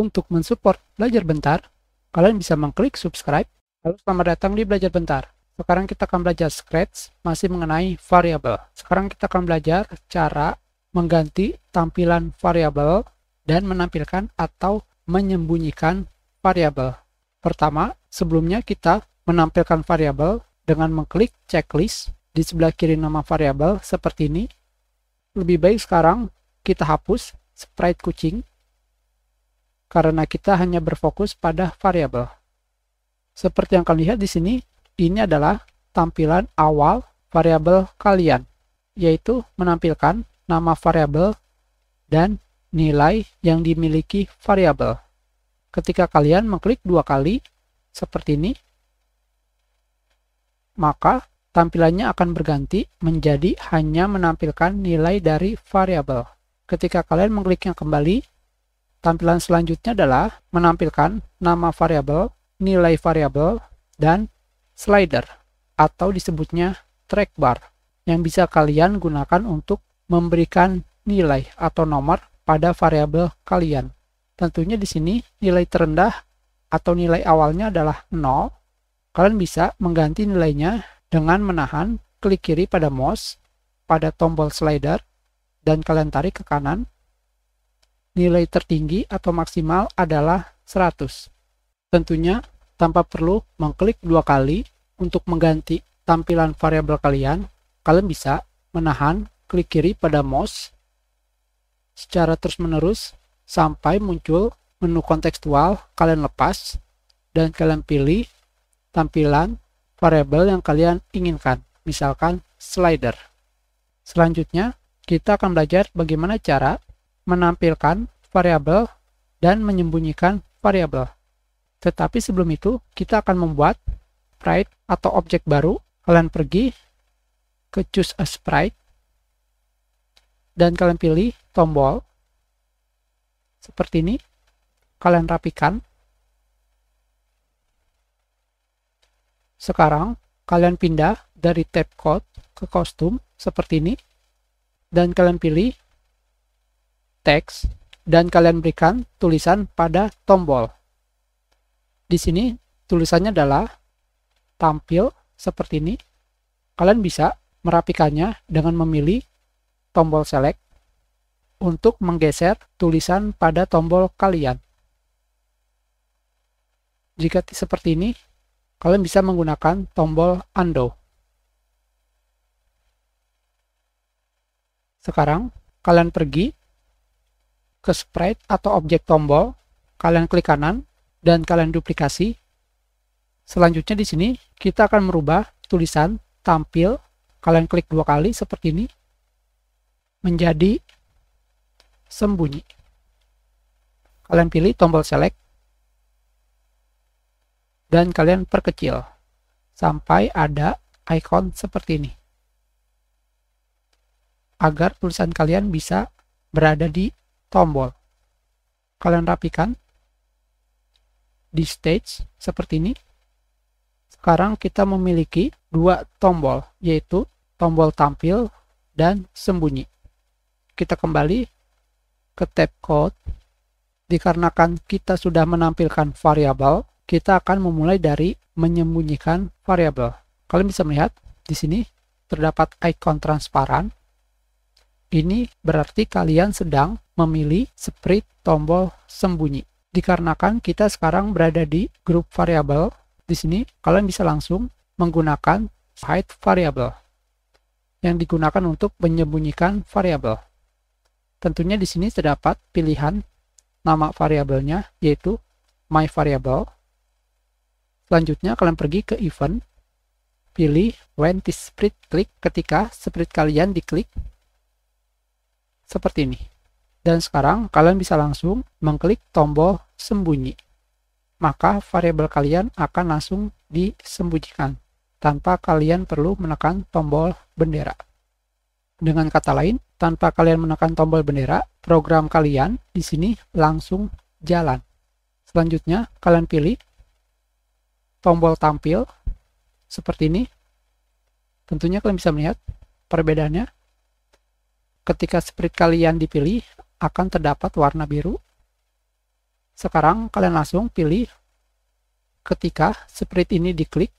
Untuk mensupport Belajar Bentar, kalian bisa mengklik subscribe. Lalu selamat datang di Belajar Bentar. Sekarang kita akan belajar Scratch masih mengenai variabel. Sekarang kita akan belajar cara mengganti tampilan variabel dan menampilkan atau menyembunyikan variabel. Pertama, sebelumnya kita menampilkan variabel dengan mengklik checklist di sebelah kiri nama variabel seperti ini. Lebih baik sekarang kita hapus sprite kucing karena kita hanya berfokus pada variabel. Seperti yang kalian lihat di sini, ini adalah tampilan awal variabel kalian, yaitu menampilkan nama variabel dan nilai yang dimiliki variabel. Ketika kalian mengklik dua kali, seperti ini, maka tampilannya akan berganti menjadi hanya menampilkan nilai dari variabel. Ketika kalian mengkliknya kembali, Tampilan selanjutnya adalah menampilkan nama variabel, nilai variabel, dan slider atau disebutnya track bar yang bisa kalian gunakan untuk memberikan nilai atau nomor pada variabel kalian. Tentunya di sini nilai terendah atau nilai awalnya adalah 0. Kalian bisa mengganti nilainya dengan menahan klik kiri pada mouse pada tombol slider dan kalian tarik ke kanan nilai tertinggi atau maksimal adalah 100. Tentunya tanpa perlu mengklik dua kali untuk mengganti tampilan variabel kalian, kalian bisa menahan klik kiri pada mouse secara terus-menerus sampai muncul menu kontekstual kalian lepas dan kalian pilih tampilan variabel yang kalian inginkan, misalkan slider. Selanjutnya, kita akan belajar bagaimana cara menampilkan variabel dan menyembunyikan variabel. Tetapi sebelum itu, kita akan membuat sprite atau objek baru. Kalian pergi ke choose a sprite dan kalian pilih tombol seperti ini. Kalian rapikan. Sekarang kalian pindah dari tab code ke kostum seperti ini dan kalian pilih teks dan kalian berikan tulisan pada tombol. Di sini tulisannya adalah tampil seperti ini. Kalian bisa merapikannya dengan memilih tombol select untuk menggeser tulisan pada tombol kalian. Jika seperti ini, kalian bisa menggunakan tombol undo. Sekarang, kalian pergi ke sprite atau objek tombol, kalian klik kanan dan kalian duplikasi. Selanjutnya di sini kita akan merubah tulisan tampil, kalian klik dua kali seperti ini, menjadi sembunyi. Kalian pilih tombol select dan kalian perkecil sampai ada icon seperti ini. Agar tulisan kalian bisa berada di tombol. Kalian rapikan di stage seperti ini. Sekarang kita memiliki dua tombol, yaitu tombol tampil dan sembunyi. Kita kembali ke tab code. Dikarenakan kita sudah menampilkan variabel, kita akan memulai dari menyembunyikan variabel. Kalian bisa melihat di sini terdapat icon transparan ini berarti kalian sedang memilih sprite tombol sembunyi. Dikarenakan kita sekarang berada di grup variabel, di sini kalian bisa langsung menggunakan hide variable yang digunakan untuk menyembunyikan variabel. Tentunya di sini terdapat pilihan nama variabelnya yaitu my variable. Selanjutnya kalian pergi ke event, pilih when this sprite click ketika sprite kalian diklik seperti ini. Dan sekarang kalian bisa langsung mengklik tombol sembunyi. Maka variabel kalian akan langsung disembunyikan tanpa kalian perlu menekan tombol bendera. Dengan kata lain, tanpa kalian menekan tombol bendera, program kalian di sini langsung jalan. Selanjutnya, kalian pilih tombol tampil seperti ini. Tentunya kalian bisa melihat perbedaannya ketika sprite kalian dipilih akan terdapat warna biru Sekarang kalian langsung pilih ketika sprite ini diklik,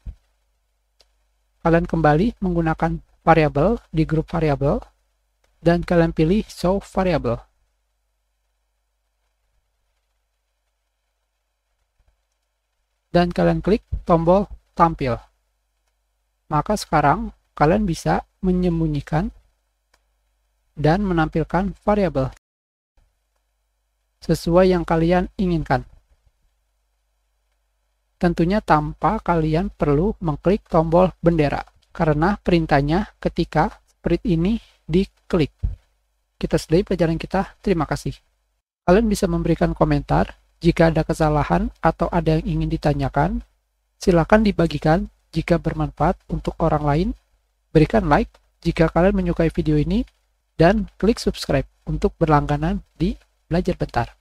kalian kembali menggunakan variabel di grup variabel dan kalian pilih show variable. Dan kalian klik tombol tampil. Maka sekarang kalian bisa menyembunyikan dan menampilkan variabel sesuai yang kalian inginkan. Tentunya tanpa kalian perlu mengklik tombol bendera, karena perintahnya ketika sprite ini diklik. Kita sudahi pelajaran kita, terima kasih. Kalian bisa memberikan komentar jika ada kesalahan atau ada yang ingin ditanyakan. Silakan dibagikan jika bermanfaat untuk orang lain. Berikan like jika kalian menyukai video ini dan klik subscribe untuk berlangganan di Belajar Bentar.